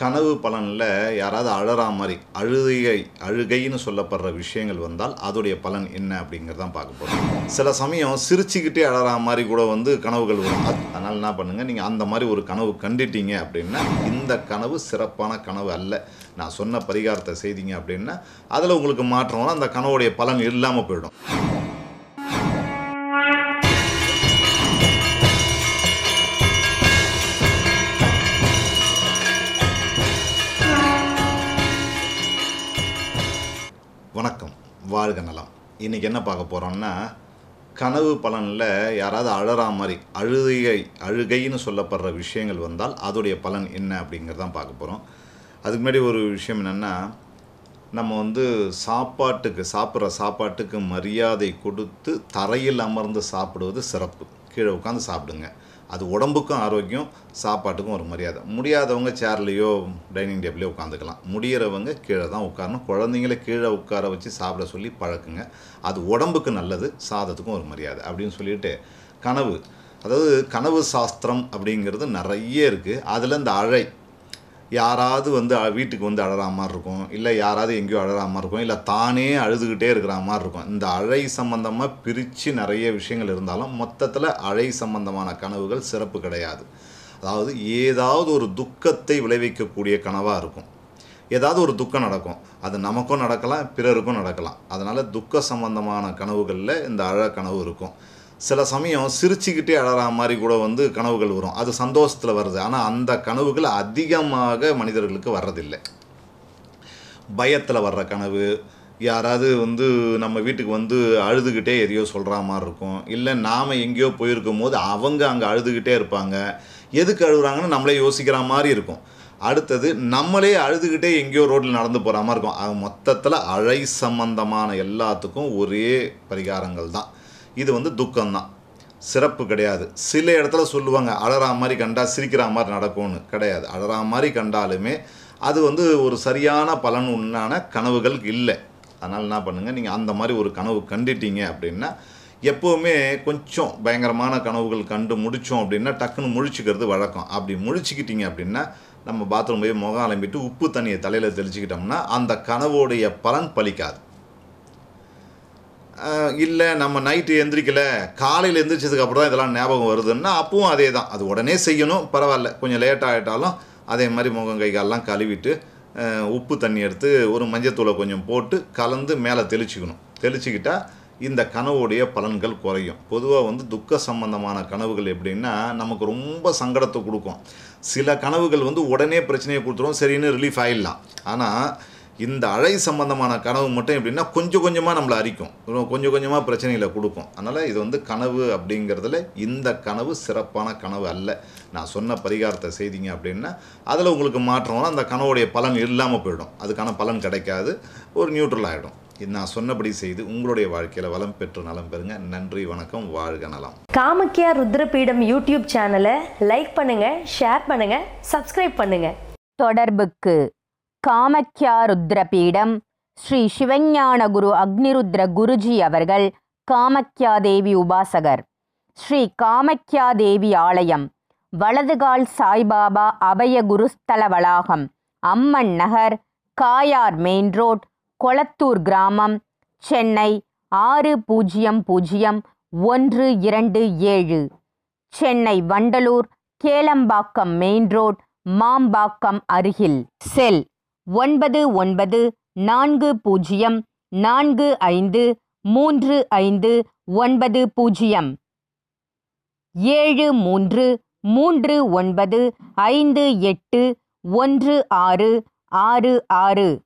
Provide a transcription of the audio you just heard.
கனவு பலனில் யாராவது அழறா மாதிரி அழுகை அழுகைன்னு சொல்லப்படுற விஷயங்கள் வந்தால் அதோடைய பலன் என்ன அப்படிங்கிறதான் பார்க்க போகிறோம் சில சமயம் சிரிச்சுக்கிட்டே அழறா மாதிரி கூட வந்து கனவுகள் வரும். அதனால் என்ன பண்ணுங்கள் நீங்கள் அந்த மாதிரி ஒரு கனவு கண்டுட்டீங்க அப்படின்னா இந்த கனவு சிறப்பான கனவு அல்ல. நான் சொன்ன பரிகாரத்தை செய்தீங்க அப்படின்னா அதில் உங்களுக்கு மாற்றம் அந்த கனவுடைய பலன் இல்லாமல் போயிடும். வாழ்க நலம் இன்றைக்கி என்ன பார்க்க போகிறோம்னா கனவு பலனில் யாராவது அழறா மாதிரி அழுகை அழுகைன்னு சொல்லப்படுற விஷயங்கள் வந்தால் அதோடைய பலன் என்ன அப்படிங்கிறதான் பார்க்க போகிறோம் அதுக்கு முன்னாடி ஒரு விஷயம் என்னென்னா நம்ம வந்து சாப்பாட்டுக்கு சாப்பிட்ற சாப்பாட்டுக்கு மரியாதை கொடுத்து தரையில் அமர்ந்து சாப்பிடுவது சிறப்பு. கீழே உட்காந்து சாப்பிடுங்க. அது உடம்புக்கும் ஆரோக்கியம் சாப்பாட்டுக்கும் ஒரு மரியாதை. முடியாதவங்க சேர்லேயோ டைனிங் டேபிளையோ உட்காந்துக்கலாம் முடியறவங்க கீழே தான் உட்காரணும். குழந்தைங்கள கீழே உட்கார வச்சு சாப்பிட சொல்லி பழக்குங்க. அது உடம்புக்கு நல்லது சாதத்துக்கும் ஒரு மரியாதை அப்படின்னு சொல்லிட்டு கனவு. அதாவது கனவு சாஸ்திரம் அப்படிங்கிறது நிறைய இருக்குது அதில் இந்த அழை யாராவது வந்து வீட்டுக்கு வந்து அழறா மாதிரி இருக்கும். இல்லை யாராவது எங்கேயோ அழறா மாதிரி இருக்கும். இல்லை தானே அழுதுகிட்டே இருக்கிற மாதிரி இருக்கும். இந்த அழை சம்பந்தமாக பிரித்து நிறைய விஷயங்கள் இருந்தாலும் மொத்தத்தில் அழை சம்பந்தமான கனவுகள் சிறப்பு கிடையாது. அதாவது ஏதாவது ஒரு துக்கத்தை விளைவிக்கக்கூடிய கனவாக இருக்கும். ஏதாவது ஒரு துக்கம் நடக்கும். அது நமக்கும் நடக்கலாம் பிறருக்கும் நடக்கலாம். அதனால் துக்க சம்பந்தமான கனவுகளில் இந்த அழ கனவு இருக்கும். சில சமயம் சிரிச்சுக்கிட்டே அழகிற மாதிரி கூட வந்து கனவுகள் வரும். அது சந்தோஷத்தில் வருது. ஆனால் அந்த கனவுகள் அதிகமாக மனிதர்களுக்கு வர்றதில்லை. பயத்தில் வர்ற கனவு யாராவது வந்து நம்ம வீட்டுக்கு வந்து அழுதுகிட்டே எதையோ சொல்கிற மாதிரி இருக்கும். இல்லை நாம் எங்கேயோ போயிருக்கும் போது அவங்க அங்கே அழுதுகிட்டே இருப்பாங்க. எதுக்கு அழுகுறாங்கன்னு நம்மளே யோசிக்கிற மாதிரி இருக்கும். அடுத்தது நம்மளே அழுதுகிட்டே எங்கேயோ ரோட்டில் நடந்து போகிற மாதிரி இருக்கும். மொத்தத்தில் அழை சம்பந்தமான எல்லாத்துக்கும் ஒரே பரிகாரங்கள் தான். இது வந்து துக்கம்தான். சிறப்பு கிடையாது. சில இடத்துல சொல்லுவாங்க அழறா மாதிரி கண்டா சிரிக்கிற மாதிரி நடக்கும்னு. கிடையாது. அழறா மாதிரி கண்டாலுமே அது வந்து ஒரு சரியான பலன் உண்டான கனவுகள் இல்லை. அதனால் என்ன பண்ணுங்கள் நீங்கள் அந்த மாதிரி ஒரு கனவு கண்டுட்டீங்க அப்படின்னா எப்போவுமே கொஞ்சம் பயங்கரமான கனவுகள் கண்டு முடித்தோம் அப்படின்னா டக்குன்னு முழிச்சுக்கிறது வழக்கம். அப்படி முழிச்சுக்கிட்டீங்க அப்படின்னா நம்ம பாத்ரூம் போய் முகம் அலம்பிட்டு உப்பு தண்ணியை தலையில் தெளிச்சுக்கிட்டோம்னா அந்த கனவோடைய பலன் பலிக்காது. இல்லை நம்ம நைட்டு எந்திரிக்கல. காலையில் எந்திரிச்சதுக்கப்புறம் தான் இதெல்லாம் ஞாபகம் வருதுன்னா அப்பவும் அதே தான் அது உடனே செய்யணும் பரவாயில்ல. கொஞ்சம் லேட் ஆகிட்டாலும் அதே மாதிரி முகம் கை கழுவிட்டு உப்பு தண்ணி எடுத்து ஒரு மஞ்சத்தூளை கொஞ்சம் போட்டு கலந்து மேலே தெளிச்சுக்கணும். தெளிச்சுக்கிட்டா இந்த கனவுடைய பலன்கள் குறையும். பொதுவாக வந்து துக்க சம்பந்தமான கனவுகள் எப்படின்னா நமக்கு ரொம்ப சங்கடத்தை கொடுக்கும். சில கனவுகள் வந்து உடனே பிரச்சனையை கொடுத்துரும் சரின்னு ரிலீஃப் ஆகிடலாம் ஆனால் இந்த அழை சம்பந்தமான கனவு மட்டும் எப்படின்னா கொஞ்சம் கொஞ்சமாக நம்மளை அரிக்கும். கொஞ்சம் கொஞ்சமாக பிரச்சனைகளை கொடுக்கும். அதனால் இது வந்து கனவு அப்படிங்கிறதுல இந்த கனவு சிறப்பான கனவு அல்ல. நான் சொன்ன பரிகாரத்தை செய்தீங்க அப்படின்னா அதில் உங்களுக்கு மாற்றம் வரும். அந்த கனவுடைய பலன் இல்லாமல் போயிடும். அதுக்கான பலன் கிடைக்காது. ஒரு நியூட்ரல் ஆகிடும் இது நான் சொன்னபடி செய்து உங்களுடைய வாழ்க்கையில் வளம் பெற்று நலம் பெறுங்க. நன்றி வணக்கம் வாழ்க நலம். காமக்கியா ருத்ரபீடம் யூடியூப் சேனலை லைக் பண்ணுங்க ஷேர் பண்ணுங்க சப்ஸ்கிரைப் பண்ணுங்க. தொடர்புக்கு காமக்யா ருத்ரபீடம் ஸ்ரீ சிவஞான குரு அக்னிருத்ர குருஜி அவர்கள் காமக்யா தேவி உபாசகர். ஸ்ரீ காமக்யா தேவி ஆலயம். வலதுகால் சாய்பாபா அபய குருஸ்தல வளாகம். அம்மன் நகர் காயார் மெயின் ரோட் கொளத்தூர் கிராமம் சென்னை ஆறு பூஜ்ஜியம் பூஜ்ஜியம் ஒன்று இரண்டு ஏழு. சென்னை வண்டலூர் கேளம்பாக்கம் மெயின் ரோட் மாம்பாக்கம் அருகில். செல் ஒன்பது ஒன்பது நான்கு பூஜ்ஜியம் நான்கு ஐந்து மூன்று ஐந்து ஒன்பது பூஜ்ஜியம். ஏழு மூன்று மூன்று ஒன்பது ஐந்து எட்டு ஒன்று ஆறு ஆறு ஆறு.